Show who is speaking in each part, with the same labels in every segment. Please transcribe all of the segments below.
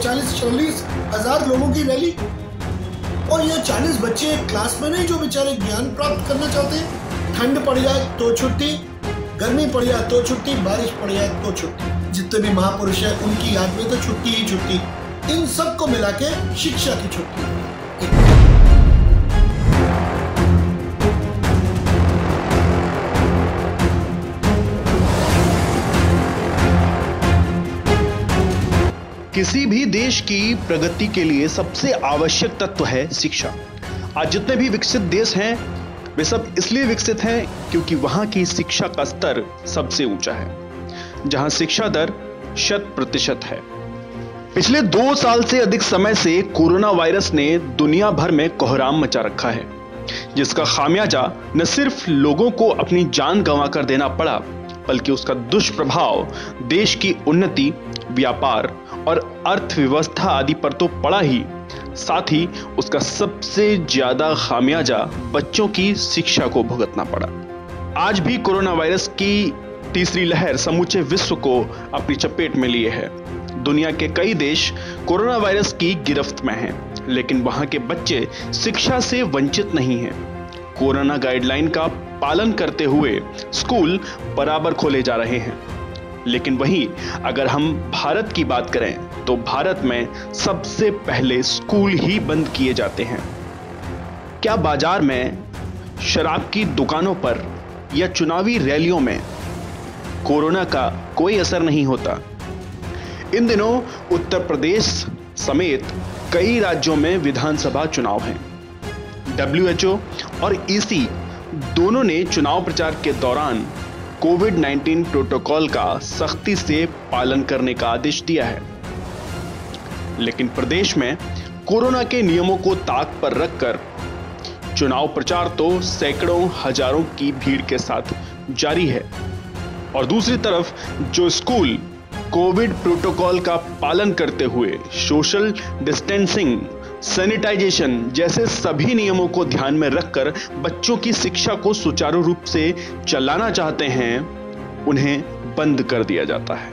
Speaker 1: चालीस चालीस हज़ार लोगों की रैली। और ये चालीस बच्चे क्लास में नहीं, जो बेचारे ज्ञान प्राप्त करना चाहते हैं। ठंड पड़ जाए तो छुट्टी, गर्मी पड़ जाए तो छुट्टी, बारिश पड़ जाए तो छुट्टी। जितने भी महापुरुष है, उनकी याद में तो छुट्टी ही छुट्टी। इन सबको मिला के शिक्षा की छुट्टी।
Speaker 2: किसी भी देश की प्रगति के लिए सबसे आवश्यक तत्व है शिक्षा। आज जितने भी विकसित देश हैं, वे सब इसलिए विकसित हैं क्योंकि वहाँ की शिक्षा का स्तर सबसे ऊँचा है, जहाँ शिक्षा दर शत प्रतिशत है। पिछले दो साल से अधिक समय से कोरोना वायरस ने दुनिया भर में कोहराम मचा रखा है, जिसका खामियाजा न सिर्फ़ लोगों को अपनी जान गंवा कर देना पड़ा, बल्कि उसका दुष्प्रभाव देश की उन्नति व्यापार और अर्थव्यवस्था आदि पर तो पड़ा ही। साथ ही उसका सबसे ज़्यादा खामियाजा बच्चों की शिक्षा को भुगतना पड़ा। आज भी कोरोना वायरस की तीसरी लहर समूचे विश्व को अपनी चपेट में लिए है। दुनिया के कई देश कोरोना वायरस की गिरफ्त में हैं, लेकिन वहाँ के बच्चे शिक्षा से वंचित नहीं हैं। कोरोना गाइडलाइन का पालन करते हुए स्कूल बराबर खोले जा रहे हैं। लेकिन वहीं, अगर हम भारत की बात करें तो भारत में सबसे पहले स्कूल ही बंद किए जाते हैं। क्या बाज़ार में शराब की दुकानों पर या चुनावी रैलियों में कोरोना का कोई असर नहीं होता? इन दिनों उत्तर प्रदेश समेत कई राज्यों में विधानसभा चुनाव हैं। डब्ल्यूएचओ और ईसी दोनों ने चुनाव प्रचार के दौरान कोविड 19 प्रोटोकॉल का सख्ती से पालन करने का आदेश दिया है। लेकिन प्रदेश में कोरोना के नियमों को ताक पर रखकर चुनाव प्रचार तो सैकड़ों हज़ारों की भीड़ के साथ जारी है। और दूसरी तरफ़, जो स्कूल कोविड प्रोटोकॉल का पालन करते हुए सोशल डिस्टेंसिंग सैनिटाइजेशन जैसे सभी नियमों को ध्यान में रखकर बच्चों की शिक्षा को सुचारू रूप से चलाना चाहते हैं, उन्हें बंद कर दिया जाता है।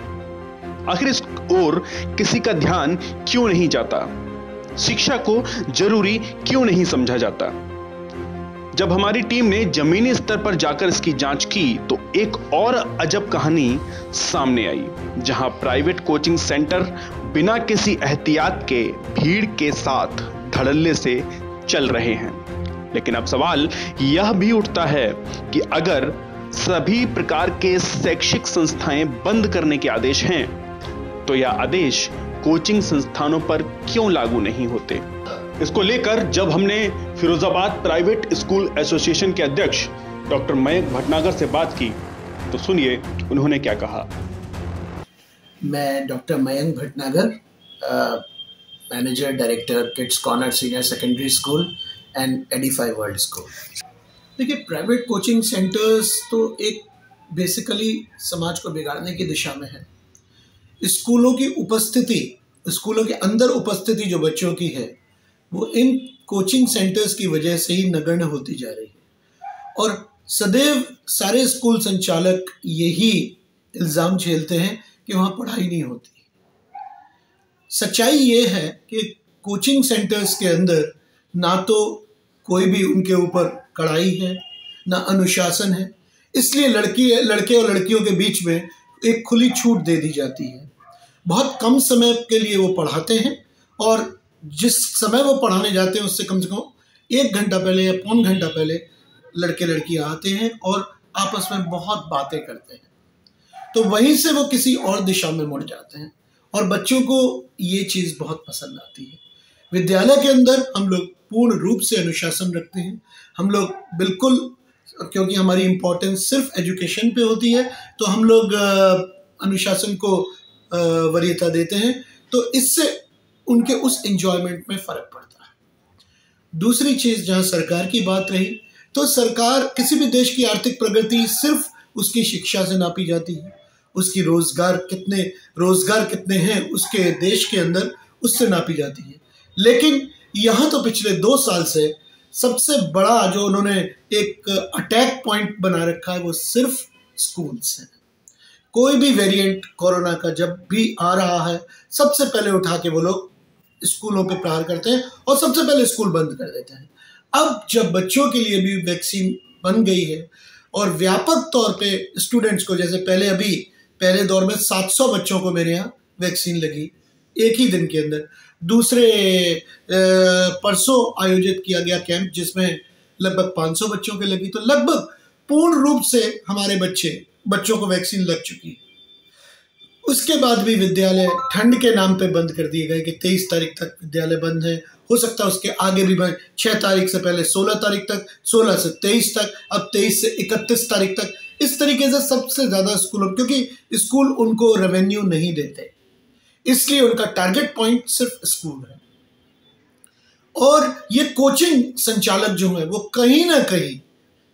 Speaker 2: आखिर इस ओर किसी का ध्यान क्यों नहीं जाता? शिक्षा को ज़रूरी क्यों नहीं समझा जाता? जब हमारी टीम ने जमीनी स्तर पर जाकर इसकी जाँच की तो एक और अजब कहानी सामने आई, जहाँ प्राइवेट कोचिंग सेंटर बिना किसी एहतियात के भीड़ के साथ धड़ल्ले से चल रहे हैं। लेकिन अब सवाल यह भी उठता है कि अगर सभी प्रकार के शैक्षिक संस्थाएँ बंद करने के आदेश हैं तो यह आदेश कोचिंग संस्थानों पर क्यों लागू नहीं होते? इसको लेकर जब हमने फिरोजाबाद प्राइवेट स्कूल एसोसिएशन के अध्यक्ष डॉक्टर मयंक भटनागर से बात की तो सुनिए उन्होंने क्या कहा।
Speaker 1: मैं doctor Mayank Bhatnagar manager director kids corner senior secondary school and edify world school देखिए प्राइवेट कोचिंग सेंटर्स तो एक बेसिकली समाज को बिगाड़ने की दिशा में है। स्कूलों की उपस्थिति, स्कूलों के अंदर उपस्थिति जो बच्चों की है, वो इन कोचिंग सेंटर्स की वजह से ही नगण्य होती जा रही है। और सदैव सारे स्कूल संचालक यही इल्ज़ाम झेलते हैं कि वहाँ पढ़ाई नहीं होती। सच्चाई ये है कि कोचिंग सेंटर्स के अंदर ना तो कोई भी उनके ऊपर कड़ाई है, ना अनुशासन है। इसलिए लड़की, लड़के और लड़कियों के बीच में एक खुली छूट दे दी जाती है। बहुत कम समय के लिए वो पढ़ाते हैं और जिस समय वो पढ़ाने जाते हैं, उससे कम से कम एक घंटा पहले या पौन घंटा पहले लड़के लड़कियाँ आते हैं और आपस में बहुत बातें करते हैं। तो वहीं से वो किसी और दिशा में मुड़ जाते हैं। और बच्चों को ये चीज़ बहुत पसंद आती है। विद्यालय के अंदर हम लोग पूर्ण रूप से अनुशासन रखते हैं। हम लोग बिल्कुल, क्योंकि हमारी इम्पोर्टेंस सिर्फ़ एजुकेशन पे होती है तो हम लोग अनुशासन को वरीयता देते हैं। तो इससे उनके उस इंजॉयमेंट में फ़र्क पड़ता है। दूसरी चीज़, जहाँ सरकार की बात रही तो सरकार किसी भी देश की आर्थिक प्रगति सिर्फ़ उसकी शिक्षा से नापी जाती है। उसकी रोज़गार कितने रोज़गार कितने हैं उसके देश के अंदर, उससे नापी जाती है। लेकिन यहाँ तो पिछले दो साल से सबसे बड़ा जो उन्होंने एक अटैक पॉइंट बना रखा है, वो सिर्फ़ स्कूल्स हैं। कोई भी वेरिएंट कोरोना का जब भी आ रहा है, सबसे पहले उठा के वो लोग स्कूलों पे प्रहार करते हैं और सबसे पहले स्कूल बंद कर देते हैं। अब जब बच्चों के लिए भी वैक्सीन बन गई है और व्यापक तौर पे स्टूडेंट्स को, जैसे पहले अभी पहले दौर में 700 बच्चों को मेरे यहाँ वैक्सीन लगी, एक ही दिन के अंदर। दूसरे परसों आयोजित किया गया कैंप, जिसमें लगभग 500 बच्चों के लगी तो लगभग पूर्ण रूप से हमारे बच्चे, बच्चों को वैक्सीन लग चुकी। उसके बाद भी विद्यालय ठंड के नाम पे बंद कर दिए गए कि तेईस तारीख तक विद्यालय बंद है। हो सकता है उसके आगे भी बंद छः तारीख से पहले सोलह तारीख तक, सोलह से तेईस तक, अब तेईस से इकतीस तारीख तक इस तरीके से सबसे ज़्यादा स्कूलों क्योंकि स्कूल उनको रेवेन्यू नहीं देते। इसलिए उनका टारगेट पॉइंट सिर्फ़ स्कूल है। और ये कोचिंग संचालक जो है, वो कहीं ना कहीं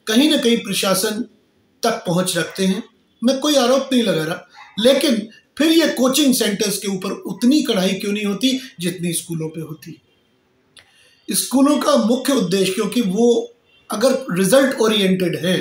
Speaker 1: कहीं ना कहीं प्रशासन तक पहुँच रखते हैं। मैं कोई आरोप नहीं लगा रहा, लेकिन फिर ये कोचिंग सेंटर्स के ऊपर उतनी कढ़ाई क्यों नहीं होती, जितनी स्कूलों पे होती स्कूलों का मुख्य उद्देश्य, क्योंकि वो अगर रिज़ल्ट ओरिएंटेड हैं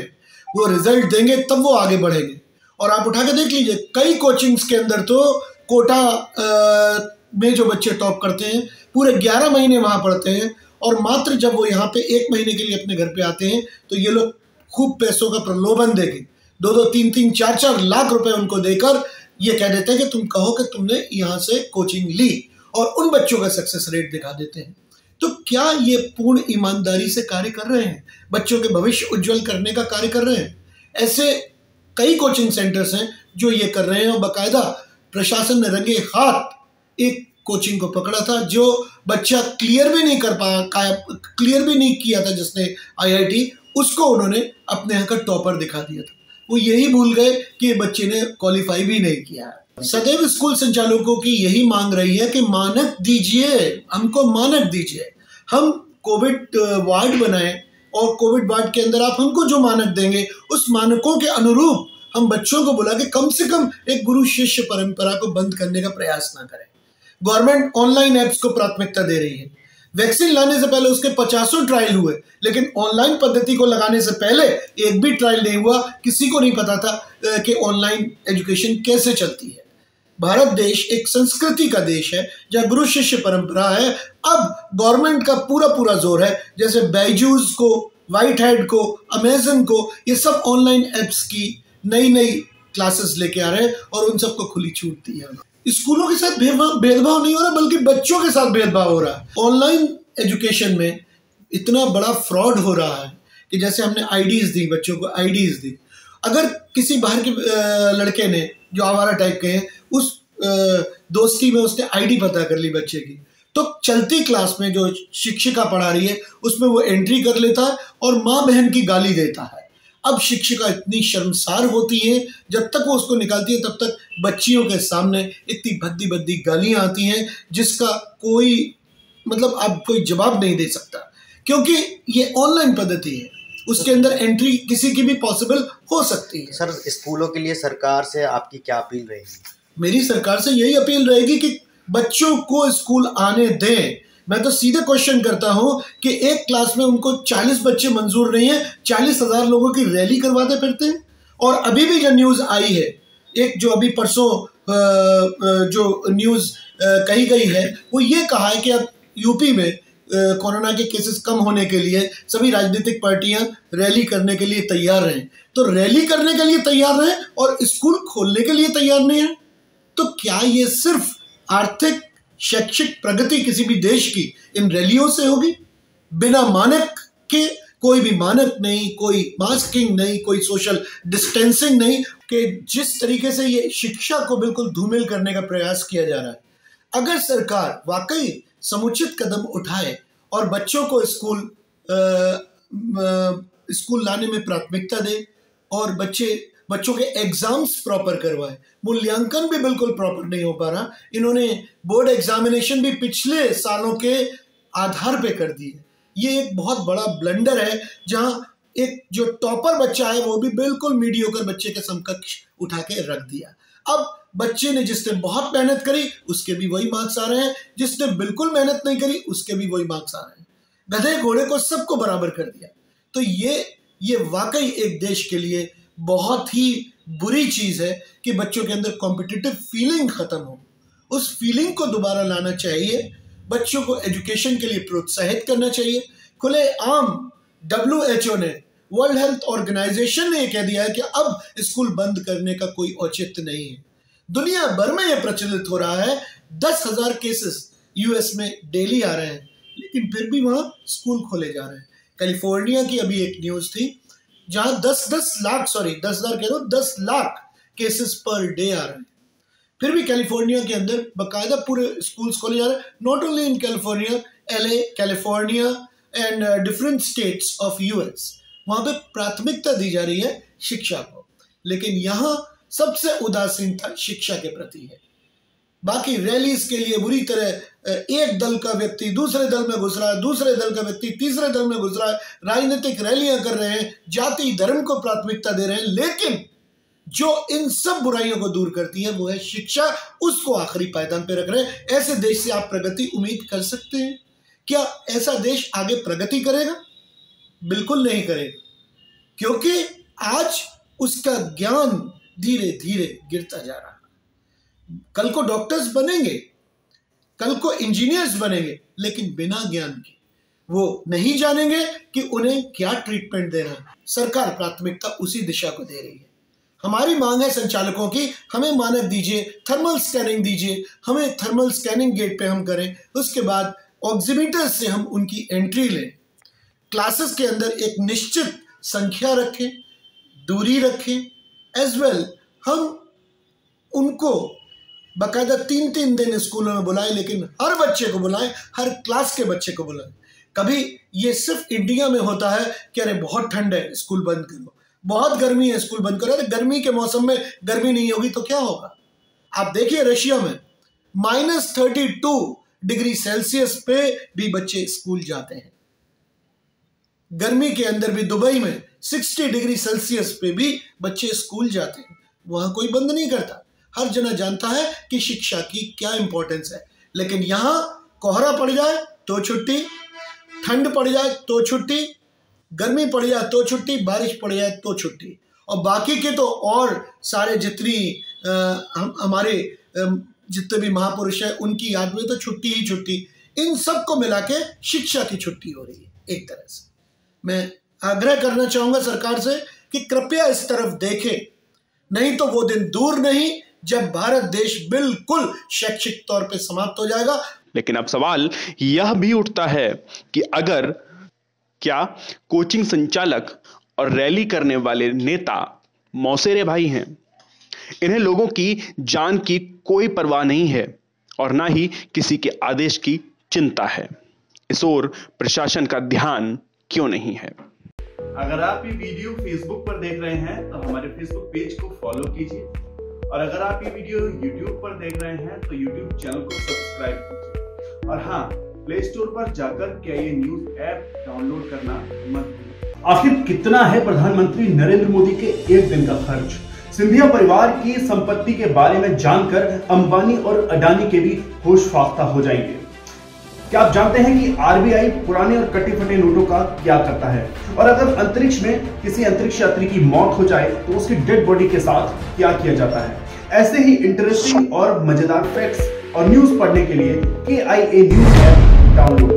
Speaker 1: वो रिज़ल्ट देंगे तब वो आगे बढ़ेंगे। और आप उठा के देख लीजिए कई कोचिंग्स के अंदर तो कोटा आ, में जो बच्चे टॉप करते हैं पूरे ग्यारह महीने वहाँ पढ़ते हैं और मात्र जब वो यहाँ पे एक महीने के लिए अपने घर पे आते हैं तो ये लोग खूब पैसों का प्रलोभन देंगे। दो दो तीन तीन चार चार लाख रुपए उनको देकर ये कह देते हैं कि तुम कहो कि तुमने यहाँ से कोचिंग ली और उन बच्चों का सक्सेस रेट दिखा देते हैं। तो क्या ये पूर्ण ईमानदारी से कार्य कर रहे हैं? बच्चों के भविष्य उज्जवल करने का कार्य कर रहे हैं? ऐसे कई कोचिंग सेंटर्स हैं जो ये कर रहे हैं और बाकायदा प्रशासन ने रंगे हाथ एक कोचिंग को पकड़ा था जो बच्चा क्लियर भी नहीं कर पाया क्लियर भी नहीं किया था जिसने आईआईटी उसको उन्होंने अपने यहाँ का टॉपर दिखा दिया था। वो यही भूल गए कि बच्चे ने क्वालिफाई भी नहीं किया। सदैव स्कूल संचालकों की यही मांग रही है कि मानक दीजिए, हमको मानक दीजिए। हम कोविड वार्ड बनाए और कोविड वार्ड के अंदर आप हमको जो मानक देंगे, उस मानकों के अनुरूप हम बच्चों को बुला के कम से कम एक गुरु शिष्य परंपरा को बंद करने का प्रयास ना करें। गवर्नमेंट ऑनलाइन ऐप्स को प्राथमिकता दे रही है। वैक्सीन लाने से पहले उसके पचासों ट्रायल हुए, लेकिन ऑनलाइन पद्धति को लगाने से पहले एक भी ट्रायल नहीं हुआ, किसी को नहीं पता था कि ऑनलाइन एजुकेशन कैसे चलती है। भारत देश एक संस्कृति का देश है, जहाँ गुरु शिष्य परंपरा है। अब गवर्नमेंट का पूरा पूरा ज़ोर है, जैसे बैजूज को वाइट हेड को अमेजन को, ये सब ऑनलाइन एप्स की नई नई क्लासेस लेके आ रहे हैं और उन सबको खुली छूट दी है। स्कूलों के साथ भेदभाव नहीं हो रहा, बल्कि बच्चों के साथ भेदभाव हो रहा है। ऑनलाइन एजुकेशन में इतना बड़ा फ्रॉड हो रहा है कि जैसे हमने आईडीज दी, बच्चों को आईडीज दी। अगर किसी बाहर के लड़के ने जो आवारा टाइप के हैं, उस दोस्ती में उसने आईडी पता कर ली बच्चे की तो चलती क्लास में जो शिक्षिका पढ़ा रही है, उसमें वो एंट्री कर लेता है और माँ बहन की गाली देता है। अब शिक्षिका इतनी शर्मसार होती है, जब तक वो उसको निकालती है, तब तक बच्चियों के सामने इतनी भद्दी भद्दी गालियाँ आती हैं जिसका कोई मतलब आप कोई जवाब नहीं दे सकता। क्योंकि ये ऑनलाइन पद्धति है। उसके अंदर एंट्री किसी की भी पॉसिबल हो सकती है।
Speaker 3: सर स्कूलों के लिए सरकार से आपकी क्या अपील रहेगी?
Speaker 1: मेरी सरकार से यही अपील रहेगी कि बच्चों को स्कूल आने दें। मैं तो सीधे क्वेश्चन करता हूँ कि एक क्लास में उनको 40 बच्चे मंजूर नहीं है चालीस हज़ार लोगों की रैली करवाते फिरते हैं। और अभी भी जो न्यूज़ आई है एक जो अभी परसों जो न्यूज़ कही गई है, वो ये कहा है कि अब यूपी में कोरोना के केसेस कम होने के लिए सभी राजनीतिक पार्टियाँ रैली करने के लिए तैयार हैं। तो रैली करने के लिए तैयार हैं और स्कूल खोलने के लिए तैयार नहीं है। तो क्या ये सिर्फ़ आर्थिक, शैक्षिक प्रगति किसी भी देश की इन रैलियों से होगी? बिना मानक के कोई भी मानक नहीं, कोई मास्किंग नहीं, कोई सोशल डिस्टेंसिंग नहीं कि जिस तरीके से ये शिक्षा को बिल्कुल धूमिल करने का प्रयास किया जा रहा है। अगर सरकार वाकई समुचित कदम उठाए और बच्चों को स्कूल स्कूल लाने में प्राथमिकता दे और बच्चे, बच्चों के एग्ज़ाम्स प्रॉपर करवाए, मूल्यांकन भी बिल्कुल प्रॉपर नहीं हो पा रहा। इन्होंने बोर्ड एग्जामिनेशन भी पिछले सालों के आधार पे कर दिए। ये एक बहुत बड़ा ब्लंडर है, जहाँ एक जो टॉपर बच्चा है, वो भी बिल्कुल मीडियोकर बच्चे के समकक्ष उठा के रख दिया। अब बच्चे ने जिसने बहुत मेहनत करी, उसके भी वही मार्क्स आ रहे हैं। जिसने बिल्कुल मेहनत नहीं करी, उसके भी वही मार्क्स आ रहे हैं। गधे घोड़े को सबको बराबर कर दिया। तो ये ये वाकई एक देश के लिए बहुत ही बुरी चीज़ है कि बच्चों के अंदर कॉम्पिटिटिव फीलिंग खत्म हो। उस फीलिंग को दोबारा लाना चाहिए बच्चों को एजुकेशन के लिए प्रोत्साहित करना चाहिए। खुले आम डब्ल्यू एच ओ ने वर्ल्ड हेल्थ ऑर्गेनाइजेशन ने यह कह दिया है कि अब स्कूल बंद करने का कोई औचित्य नहीं है। दुनिया भर में यह प्रचलित हो रहा है। दस हज़ार केसेस यूएस में डेली आ रहे हैं, लेकिन फिर भी वहाँ स्कूल खोले जा रहे हैं। कैलिफ़ोर्निया की अभी एक न्यूज़ थी, जहाँ दस दस लाख सॉरी दस हज़ार कह दो दस लाख केसेस पर डे आ रहे हैं। फिर भी कैलिफ़ोर्निया के अंदर बाकायदा पूरे स्कूल्स खोले जा रहे हैं। Not only in California LA California and different states of US वहाँ पे प्राथमिकता दी जा रही है शिक्षा को। लेकिन यहाँ सबसे उदासीनता शिक्षा के प्रति है। बाकी रैलीज के लिए बुरी तरह एक दल का व्यक्ति दूसरे दल में घुस रहा है, दूसरे दल का व्यक्ति तीसरे दल में घुस रहा है, राजनीतिक रैलियाँ कर रहे हैं, जाति, धर्म को प्राथमिकता दे रहे हैं, लेकिन जो इन सब बुराइयों को दूर करती है, वो है शिक्षा, उसको आखिरी पायदान पे रख रहे हैं। ऐसे देश से आप प्रगति उम्मीद कर सकते हैं। क्या ऐसा देश आगे प्रगति करेगा? बिल्कुल नहीं करेगा। क्योंकि आज उसका ज्ञान धीरे धीरे गिरता जा रहा है। कल को डॉक्टर्स बनेंगे, कल को इंजीनियर्स बनेंगे, लेकिन बिना ज्ञान के वो नहीं जानेंगे कि उन्हें क्या ट्रीटमेंट देना है। सरकार प्राथमिकता उसी दिशा को दे रही है। हमारी मांग है संचालकों की, हमें मानक दीजिए थर्मल स्कैनिंग दीजिए, हमें थर्मल स्कैनिंग गेट पे हम करें, उसके बाद ऑक्सीमीटर से हम उनकी एंट्री लें। क्लासेस के अंदर एक निश्चित संख्या रखें, दूरी रखें एज वेल हम उनको बाकायदा तीन तीन दिन स्कूलों में बुलाएँ, लेकिन हर बच्चे को बुलाएँ, हर क्लास के बच्चे को बुलाएँ। कभी ये सिर्फ़ इंडिया में होता है कि अरे बहुत ठंड है, स्कूल बंद करो। बहुत गर्मी है स्कूल बंद करो। अरे गर्मी के मौसम में गर्मी नहीं होगी तो क्या होगा? आप देखिए रशिया में minus thirty two degree Celsius पे भी बच्चे स्कूल जाते हैं। गर्मी के अंदर भी दुबई में 60 डिग्री सेल्सियस पे भी बच्चे स्कूल जाते हैं। वहाँ कोई बंद नहीं करता। हर जना जानता है कि शिक्षा की क्या इंपॉर्टेंस है। लेकिन यहाँ कोहरा पड़ जाए तो छुट्टी, ठंड पड़ जाए तो छुट्टी गर्मी पड़ जाए तो छुट्टी, बारिश पड़ जाए तो छुट्टी। और बाकी के तो और सारे जितनी हम, हमारे जितने भी महापुरुष हैं, उनकी याद में तो छुट्टी ही छुट्टी। इन सबको मिला के शिक्षा की छुट्टी हो रही है, एक तरह से। मैं आग्रह करना चाहूँगा सरकार से कि कृपया इस तरफ़ देखें। नहीं तो वो दिन दूर नहीं, जब भारत देश बिल्कुल शैक्षिक तौर पे समाप्त हो जाएगा।
Speaker 2: लेकिन अब सवाल यह भी उठता है कि अगर क्या कोचिंग संचालक और रैली करने वाले नेता मौसेरे भाई हैं? इन्हें लोगों की जान की कोई परवाह नहीं है और ना ही किसी के आदेश की चिंता है। इस ओर प्रशासन का ध्यान क्यों नहीं है?
Speaker 4: अगर आप ये वीडियो फेसबुक पर देख रहे हैं तो हमारे फेसबुक पेज को फॉलो कीजिए। और अगर आप ये वीडियो यूट्यूब पर देख रहे हैं तो यूट्यूब चैनल को सब्सक्राइब कीजिए। और हाँ प्ले स्टोर पर जाकर क्या ये न्यूज़ ऐप डाउनलोड करना मत
Speaker 5: आखिर कितना है प्रधानमंत्री नरेंद्र मोदी के एक दिन का खर्च? सिंधिया परिवार की संपत्ति के बारे में जानकर अंबानी और अडानी के भी होश फाख्ता हो जाएँगे। क्या आप जानते हैं कि आरबीआई पुराने और कटे फटे नोटों का क्या करता है? और अगर अंतरिक्ष में किसी अंतरिक्ष यात्री की मौत हो जाए तो उसकी डेड बॉडी के साथ क्या किया जाता है? ऐसे ही इंटरेस्टिंग और मज़ेदार फैक्ट्स और न्यूज़ पढ़ने के लिए के I A news app download